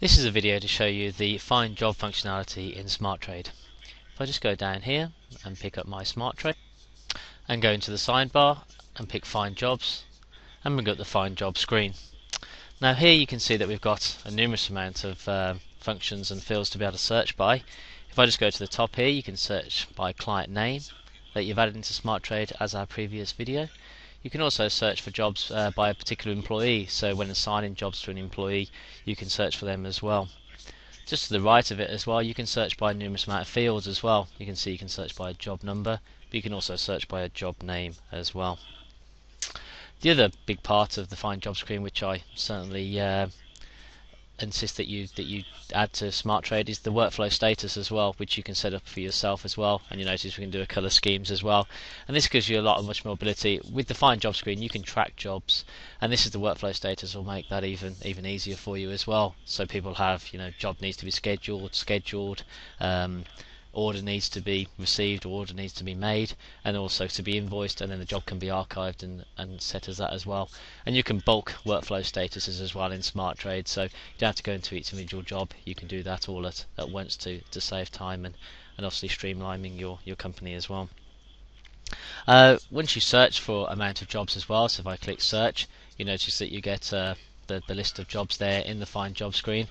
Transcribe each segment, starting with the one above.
This is a video to show you the find job functionality in SmartTrade. If I just go down here and pick up my SmartTrade and go into the sidebar and pick find jobs and bring up the find job screen. Now here you can see that we've got a numerous amount of uh, functions and fields to be able to search by. If I just go to the top here you can search by client name that you've added into SmartTrade as our previous video. You can also search for jobs uh, by a particular employee, so when assigning jobs to an employee, you can search for them as well. Just to the right of it as well, you can search by a numerous amount of fields as well. You can see you can search by a job number, but you can also search by a job name as well. The other big part of the Find Job screen, which I certainly uh, insist that you that you add to SmartTrade is the workflow status as well, which you can set up for yourself as well. And you notice we can do a color schemes as well. And this gives you a lot of much more ability. With the Find Job screen, you can track jobs, and this is the workflow status will make that even even easier for you as well. So people have you know job needs to be scheduled, scheduled. Um, order needs to be received, order needs to be made, and also to be invoiced, and then the job can be archived and, and set as that as well. And you can bulk workflow statuses as well in SmartTrade, so you don't have to go into each individual job. You can do that all at, at once to, to save time and, and obviously streamlining your, your company as well. Uh, once you search for amount of jobs as well, so if I click search, you notice that you get uh, the, the list of jobs there in the find job screen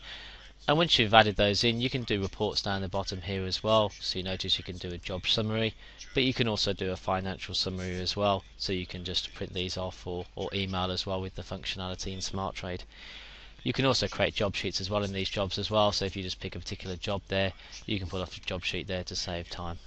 and once you've added those in, you can do reports down the bottom here as well. So you notice you can do a job summary, but you can also do a financial summary as well. So you can just print these off or, or email as well with the functionality in SmartTrade. You can also create job sheets as well in these jobs as well. So if you just pick a particular job there, you can put off a job sheet there to save time.